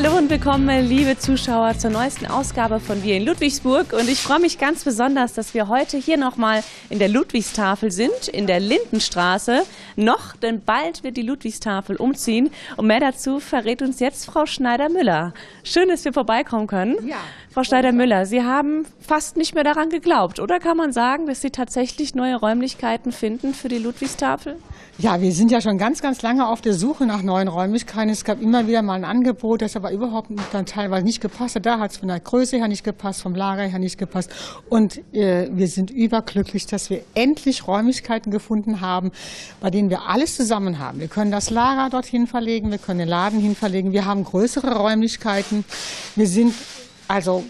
Hallo und willkommen, liebe Zuschauer, zur neuesten Ausgabe von Wir in Ludwigsburg. Und ich freue mich ganz besonders, dass wir heute hier nochmal in der Ludwigstafel sind, in der Lindenstraße. Noch, denn bald wird die Ludwigstafel umziehen. Und mehr dazu verrät uns jetzt Frau Schneider-Müller. Schön, dass wir vorbeikommen können. Ja. Frau Schneider-Müller, Sie haben fast nicht mehr daran geglaubt, oder kann man sagen, dass Sie tatsächlich neue Räumlichkeiten finden für die Ludwigstafel? Ja, wir sind ja schon ganz, ganz lange auf der Suche nach neuen Räumlichkeiten. Es gab immer wieder mal ein Angebot, das aber überhaupt dann teilweise nicht gepasst. Da hat es von der Größe her nicht gepasst, vom Lager her nicht gepasst. Und äh, wir sind überglücklich, dass wir endlich Räumlichkeiten gefunden haben, bei denen wir alles zusammen haben. Wir können das Lager dorthin verlegen, wir können den Laden hin verlegen, wir haben größere Räumlichkeiten. Wir sind also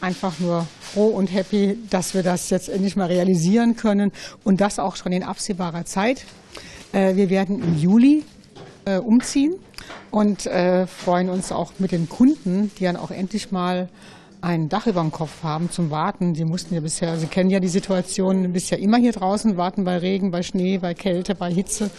einfach nur froh und happy, dass wir das jetzt endlich mal realisieren können und das auch schon in absehbarer Zeit. Äh, wir werden im Juli äh, umziehen und äh, freuen uns auch mit den Kunden, die dann auch endlich mal ein Dach über dem Kopf haben zum Warten. Sie mussten ja bisher, Sie kennen ja die Situation, bisher immer hier draußen warten bei Regen, bei Schnee, bei Kälte, bei Hitze.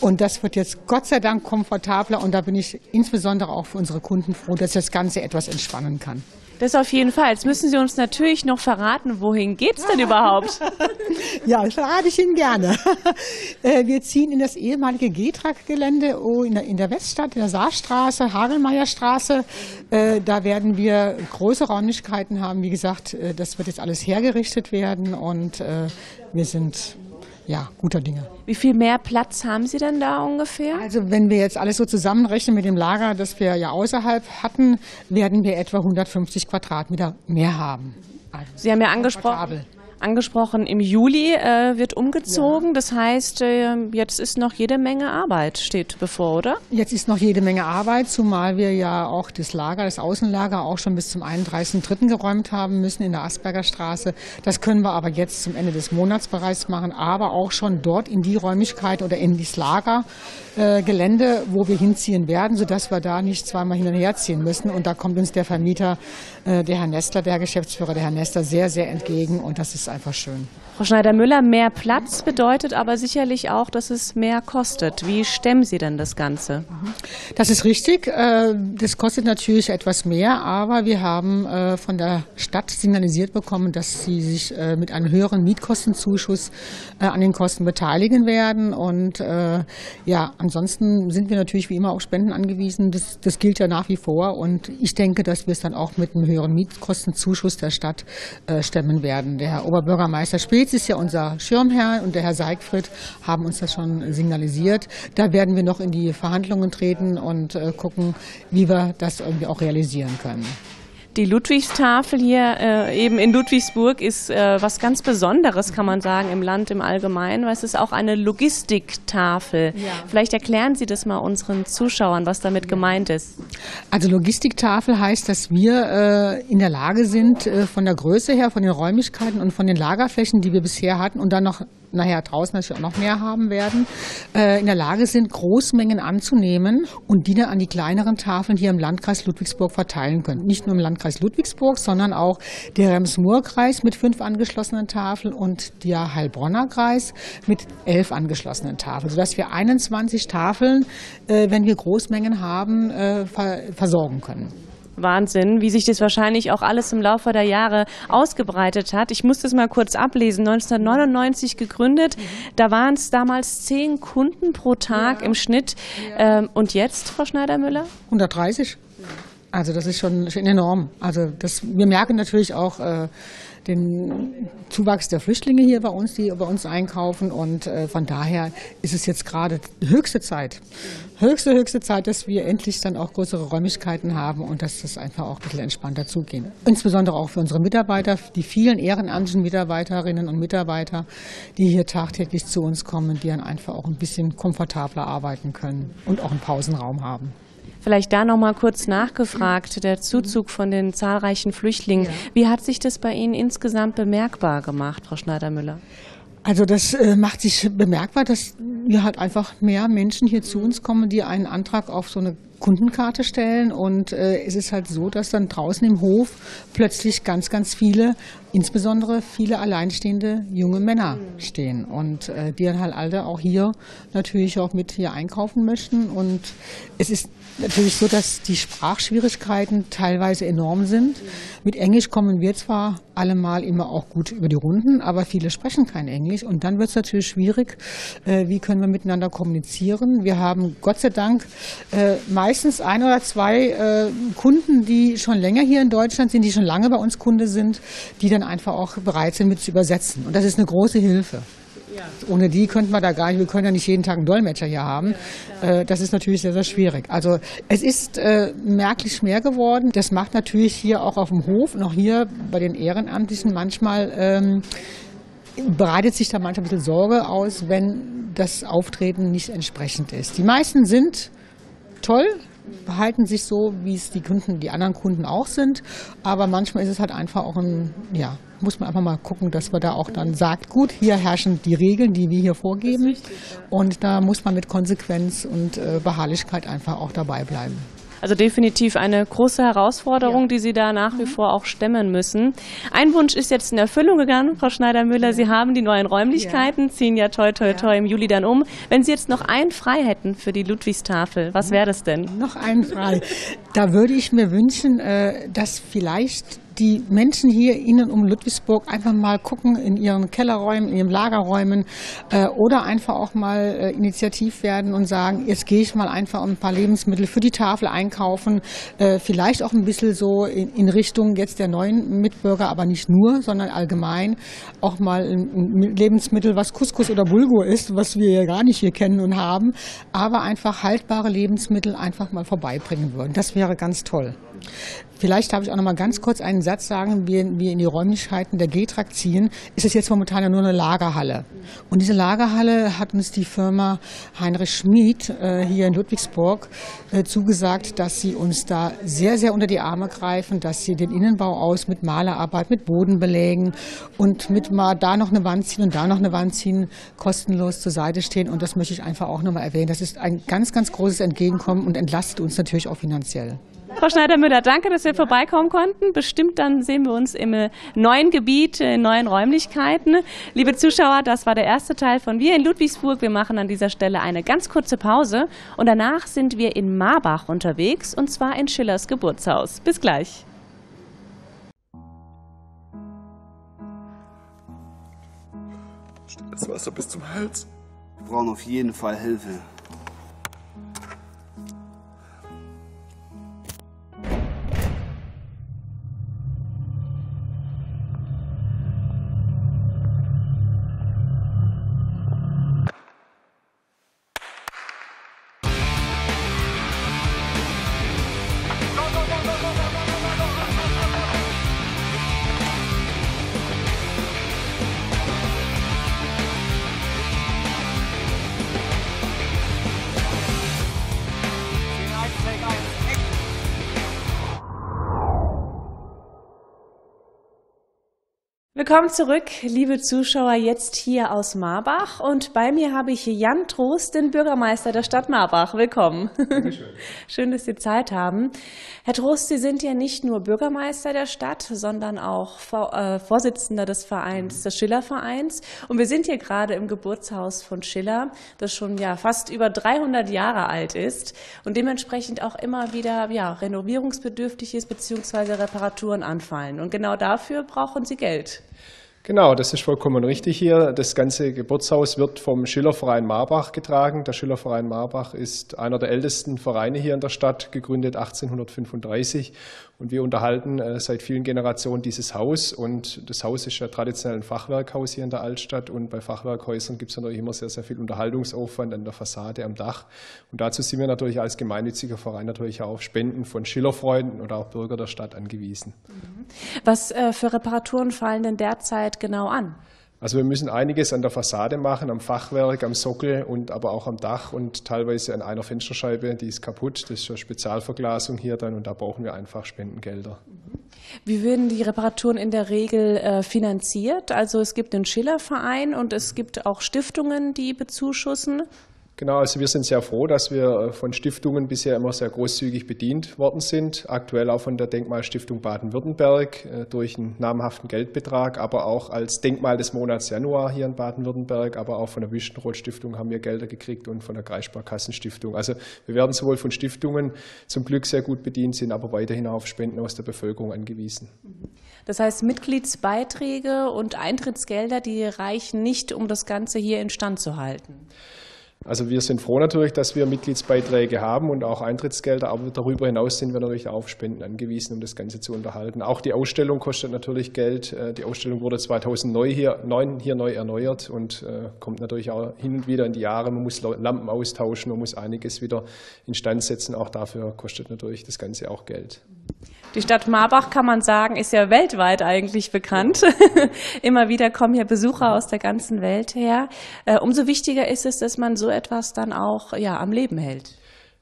Und das wird jetzt Gott sei Dank komfortabler und da bin ich insbesondere auch für unsere Kunden froh, dass das Ganze etwas entspannen kann. Das auf jeden Fall. Jetzt müssen Sie uns natürlich noch verraten, wohin geht es denn überhaupt? ja, das verrate ich Ihnen gerne. Äh, wir ziehen in das ehemalige Getrag-Gelände oh, in der Weststadt, in der Saarstraße, Hagelmeierstraße. Äh, da werden wir große Räumlichkeiten haben. Wie gesagt, äh, das wird jetzt alles hergerichtet werden und wir sind ja, guter Dinge. Wie viel mehr Platz haben Sie denn da ungefähr? Also wenn wir jetzt alles so zusammenrechnen mit dem Lager, das wir ja außerhalb hatten, werden wir etwa 150 Quadratmeter mehr haben. Also Sie haben ja angesprochen, angesprochen, im Juli äh, wird umgezogen. Ja. Das heißt, äh, jetzt ist noch jede Menge Arbeit steht bevor, oder? Jetzt ist noch jede Menge Arbeit, zumal wir ja auch das Lager, das Außenlager auch schon bis zum 31.03. geräumt haben müssen in der Asperger Straße. Das können wir aber jetzt zum Ende des Monats bereits machen, aber auch schon dort in die Räumlichkeit oder in das Lagergelände, äh, wo wir hinziehen werden, sodass wir da nicht zweimal hin und her ziehen müssen. Und da kommt uns der Vermieter, äh, der Herr Nestler, der Geschäftsführer, der Herr Nestler, sehr, sehr entgegen und das ist ist einfach schön. Frau Schneider-Müller, mehr Platz bedeutet aber sicherlich auch, dass es mehr kostet. Wie stemmen Sie denn das Ganze? Das ist richtig. Äh, das kostet natürlich etwas mehr, aber wir haben äh, von der Stadt signalisiert bekommen, dass sie sich äh, mit einem höheren Mietkostenzuschuss an den Kosten beteiligen werden. Und ja, ansonsten sind wir natürlich wie immer auf Spenden angewiesen. Das, das gilt ja nach wie vor. Und ich denke, dass wir es dann auch mit einem höheren Mietkostenzuschuss der Stadt stemmen werden. Der Herr Oberbürgermeister Spetz ist ja unser Schirmherr und der Herr Seigfried haben uns das schon signalisiert. Da werden wir noch in die Verhandlungen treten und äh, gucken, wie wir das irgendwie auch realisieren können. Die Ludwigstafel hier äh, eben in Ludwigsburg ist äh, was ganz Besonderes, kann man sagen, im Land im Allgemeinen, weil es ist auch eine Logistiktafel. Ja. Vielleicht erklären Sie das mal unseren Zuschauern, was damit gemeint ist. Also Logistiktafel heißt, dass wir äh, in der Lage sind, äh, von der Größe her, von den Räumlichkeiten und von den Lagerflächen, die wir bisher hatten und dann noch nachher draußen natürlich auch noch mehr haben werden, äh, in der Lage sind, Großmengen anzunehmen und die dann an die kleineren Tafeln hier im Landkreis Ludwigsburg verteilen können. Nicht nur im Landkreis Ludwigsburg, sondern auch der Rems-Murr-Kreis mit fünf angeschlossenen Tafeln und der Heilbronner Kreis mit elf angeschlossenen Tafeln, sodass wir 21 Tafeln, äh, wenn wir Großmengen haben, äh, versorgen können. Wahnsinn, wie sich das wahrscheinlich auch alles im Laufe der Jahre ausgebreitet hat. Ich muss das mal kurz ablesen. 1999 gegründet, da waren es damals zehn Kunden pro Tag ja. im Schnitt. Ja. Ähm, und jetzt, Frau Schneider-Müller? 130. Also das ist schon, schon enorm. Also das, wir merken natürlich auch äh, den Zuwachs der Flüchtlinge hier bei uns, die bei uns einkaufen. Und äh, von daher ist es jetzt gerade höchste Zeit, höchste, höchste Zeit, dass wir endlich dann auch größere Räumlichkeiten haben und dass das einfach auch ein bisschen entspannter zugehen. Insbesondere auch für unsere Mitarbeiter, die vielen ehrenamtlichen Mitarbeiterinnen und Mitarbeiter, die hier tagtäglich zu uns kommen, die dann einfach auch ein bisschen komfortabler arbeiten können und auch einen Pausenraum haben. Vielleicht da noch mal kurz nachgefragt, der Zuzug von den zahlreichen Flüchtlingen. Wie hat sich das bei Ihnen insgesamt bemerkbar gemacht, Frau Schneider-Müller? Also das äh, macht sich bemerkbar, dass wir halt einfach mehr Menschen hier zu uns kommen, die einen Antrag auf so eine Kundenkarte stellen und äh, es ist halt so, dass dann draußen im Hof plötzlich ganz, ganz viele, insbesondere viele alleinstehende junge Männer stehen und äh, die dann halt alle auch hier natürlich auch mit hier einkaufen möchten und es ist natürlich so, dass die Sprachschwierigkeiten teilweise enorm sind. Mit Englisch kommen wir zwar allemal immer auch gut über die Runden, aber viele sprechen kein Englisch und dann wird es natürlich schwierig, äh, wie können wir miteinander kommunizieren. Wir haben Gott sei Dank äh, meistens ein oder zwei äh, Kunden, die schon länger hier in Deutschland sind, die schon lange bei uns Kunde sind, die dann einfach auch bereit sind, mit zu übersetzen. Und das ist eine große Hilfe. Ohne die könnten wir da gar nicht, wir können ja nicht jeden Tag einen Dolmetscher hier haben. Ja, das ist natürlich sehr, sehr schwierig. Also es ist äh, merklich mehr geworden. Das macht natürlich hier auch auf dem Hof und auch hier bei den Ehrenamtlichen manchmal, ähm, bereitet sich da manchmal ein bisschen Sorge aus, wenn das Auftreten nicht entsprechend ist. Die meisten sind toll, behalten sich so, wie es die Kunden, die anderen Kunden auch sind. Aber manchmal ist es halt einfach auch ein, ja, muss man einfach mal gucken, dass man da auch dann sagt, gut, hier herrschen die Regeln, die wir hier vorgeben. Richtig, ja. Und da muss man mit Konsequenz und äh, Beharrlichkeit einfach auch dabei bleiben. Also definitiv eine große Herausforderung, ja. die Sie da nach wie mhm. vor auch stemmen müssen. Ein Wunsch ist jetzt in Erfüllung gegangen, Frau Schneider-Müller. Ja. Sie haben die neuen Räumlichkeiten, ziehen ja toi toi toi im Juli dann um. Wenn Sie jetzt noch einen frei hätten für die Ludwigstafel, was wäre das denn? Noch einen frei. Da würde ich mir wünschen, äh, dass vielleicht die Menschen hier innen um Ludwigsburg einfach mal gucken in ihren Kellerräumen, in ihren Lagerräumen äh, oder einfach auch mal äh, initiativ werden und sagen, jetzt gehe ich mal einfach ein paar Lebensmittel für die Tafel einkaufen, äh, vielleicht auch ein bisschen so in, in, Richtung jetzt der neuen Mitbürger, aber nicht nur, sondern allgemein auch mal ein, ein Lebensmittel, was Couscous oder Bulgur ist, was wir ja gar nicht hier kennen und haben, aber einfach haltbare Lebensmittel einfach mal vorbeibringen würden. Das wäre ganz toll. Vielleicht darf ich auch noch mal ganz kurz einen Satz sagen. Wir, wir in die Räumlichkeiten der G-Track ziehen, ist es jetzt momentan ja nur eine Lagerhalle. Und diese Lagerhalle hat uns die Firma Heinrich Schmid äh, hier in Ludwigsburg äh, zugesagt, dass sie uns da sehr, sehr unter die Arme greifen, dass sie den Innenbau aus mit Malerarbeit, mit Bodenbelägen und mit mal da noch eine Wand ziehen und da noch eine Wand ziehen, kostenlos zur Seite stehen. Und das möchte ich einfach auch noch mal erwähnen. Das ist ein ganz, ganz großes Entgegenkommen und entlastet uns natürlich auch finanziell. Frau Schneider-Müller, danke, dass wir vorbeikommen konnten. Bestimmt dann sehen wir uns im neuen Gebiet, in neuen Räumlichkeiten. Liebe Zuschauer, das war der erste Teil von Wir in Ludwigsburg. Wir machen an dieser Stelle eine ganz kurze Pause und danach sind wir in Marbach unterwegs und zwar in Schillers Geburtshaus. Bis gleich. Das Wasser bis zum Hals. Wir brauchen auf jeden Fall Hilfe. Willkommen zurück, liebe Zuschauer, jetzt hier aus Marbach. Und bei mir habe ich Jan Trost, den Bürgermeister der Stadt Marbach. Willkommen. Dankeschön. Schön, dass Sie Zeit haben. Herr Trost, Sie sind ja nicht nur Bürgermeister der Stadt, sondern auch äh, Vorsitzender des Vereins, des Schillervereins. Und wir sind hier gerade im Geburtshaus von Schiller, das schon ja fast über 300 Jahre alt ist und dementsprechend auch immer wieder ja, renovierungsbedürftig ist bzw. Reparaturen anfallen. Und genau dafür brauchen Sie Geld. Genau, das ist vollkommen richtig hier. Das ganze Geburtshaus wird vom Schillerverein Marbach getragen. Der Schillerverein Marbach ist einer der ältesten Vereine hier in der Stadt, gegründet 1835 und wir unterhalten äh, seit vielen Generationen dieses Haus. Und das Haus ist ja traditionell ein Fachwerkhaus hier in der Altstadt. Und bei Fachwerkhäusern gibt es natürlich immer sehr, sehr viel Unterhaltungsaufwand an der Fassade, am Dach. Und dazu sind wir natürlich als gemeinnütziger Verein natürlich auch auf Spenden von Schillerfreunden oder auch Bürger der Stadt angewiesen. Was äh, für Reparaturen fallen denn derzeit genau an? Also wir müssen einiges an der Fassade machen, am Fachwerk, am Sockel und aber auch am Dach und teilweise an einer Fensterscheibe, die ist kaputt. Das ist eine Spezialverglasung hier dann und da brauchen wir einfach Spendengelder. Wie werden die Reparaturen in der Regel äh, finanziert? Also es gibt den Schillerverein und es gibt auch Stiftungen, die bezuschussen. Genau, also wir sind sehr froh, dass wir äh, von Stiftungen bisher immer sehr großzügig bedient worden sind. Aktuell auch von der Denkmalstiftung Baden-Württemberg äh, durch einen namhaften Geldbetrag, aber auch als Denkmal des Monats Januar hier in Baden-Württemberg, aber auch von der Wüstenrot-Stiftung haben wir Gelder gekriegt und von der Kreissparkassenstiftung. Also wir werden sowohl von Stiftungen zum Glück sehr gut bedient, sind aber weiterhin auf Spenden aus der Bevölkerung angewiesen. Das heißt, Mitgliedsbeiträge und Eintrittsgelder, die reichen nicht, um das Ganze hier instand zu halten. Also wir sind froh natürlich, dass wir Mitgliedsbeiträge haben und auch Eintrittsgelder, aber darüber hinaus sind wir natürlich auf Spenden angewiesen, um das Ganze zu unterhalten. Auch die Ausstellung kostet natürlich Geld. Äh, die Ausstellung wurde 2009 hier, hier neu erneuert und äh, kommt natürlich auch hin und wieder in die Jahre. Man muss Lampen austauschen, man muss einiges wieder instand setzen. Auch dafür kostet natürlich das Ganze auch Geld. Die Stadt Marbach, kann man sagen, ist ja weltweit eigentlich bekannt. Immer wieder kommen hier Besucher aus der ganzen Welt her. Äh, umso wichtiger ist es, dass man so etwas dann auch ja, am Leben hält.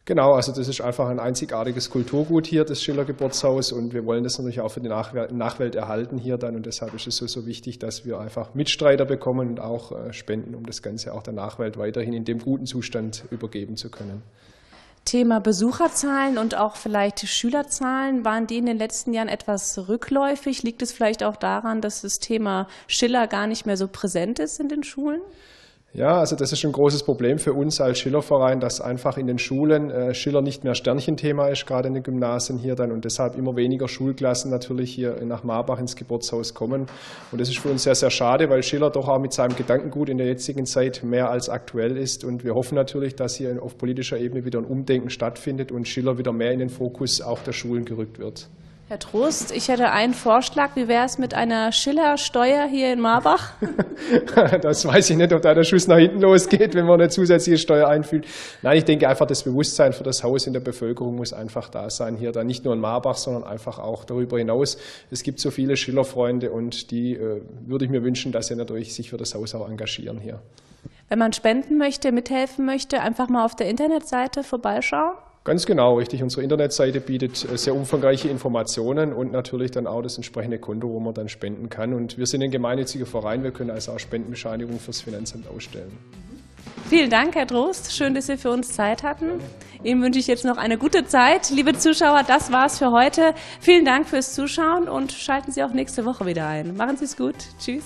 Genau, also das ist einfach ein einzigartiges Kulturgut hier, das Schiller-Geburtshaus und wir wollen das natürlich auch für die Nachwelt erhalten hier dann und deshalb ist es so, so wichtig, dass wir einfach Mitstreiter bekommen und auch äh, spenden, um das Ganze auch der Nachwelt weiterhin in dem guten Zustand übergeben zu können. Thema Besucherzahlen und auch vielleicht Schülerzahlen, waren die in den letzten Jahren etwas rückläufig? Liegt es vielleicht auch daran, dass das Thema Schiller gar nicht mehr so präsent ist in den Schulen? Ja, also das ist ein großes Problem für uns als Schillerverein, dass einfach in den Schulen äh, Schiller nicht mehr Sternchenthema ist, gerade in den Gymnasien hier dann und deshalb immer weniger Schulklassen natürlich hier nach Marbach ins Geburtshaus kommen. Und das ist für uns sehr, sehr schade, weil Schiller doch auch mit seinem Gedankengut in der jetzigen Zeit mehr als aktuell ist. Und wir hoffen natürlich, dass hier auf politischer Ebene wieder ein Umdenken stattfindet und Schiller wieder mehr in den Fokus auch der Schulen gerückt wird. Herr Trost, ich hätte einen Vorschlag. Wie wäre es mit einer Schiller-Steuer hier in Marbach? das weiß ich nicht, ob da der Schuss nach hinten losgeht, wenn man eine zusätzliche Steuer einführt. Nein, ich denke einfach, das Bewusstsein für das Haus in der Bevölkerung muss einfach da sein. Hier da nicht nur in Marbach, sondern einfach auch darüber hinaus. Es gibt so viele Schiller-Freunde und die äh, würde ich mir wünschen, dass sie natürlich sich für das Haus auch engagieren hier. Wenn man spenden möchte, mithelfen möchte, einfach mal auf der Internetseite vorbeischauen. Ganz genau, richtig. Unsere Internetseite bietet äh, sehr umfangreiche Informationen und natürlich dann auch das entsprechende Konto, wo man dann spenden kann. Und wir sind ein gemeinnütziger Verein, wir können also auch Spendenbescheinigung fürs Finanzamt ausstellen. Vielen Dank, Herr Trost. Schön, dass Sie für uns Zeit hatten. Ihnen wünsche ich jetzt noch eine gute Zeit. Liebe Zuschauer, das war's für heute. Vielen Dank fürs Zuschauen und schalten Sie auch nächste Woche wieder ein. Machen Sie es gut. Tschüss.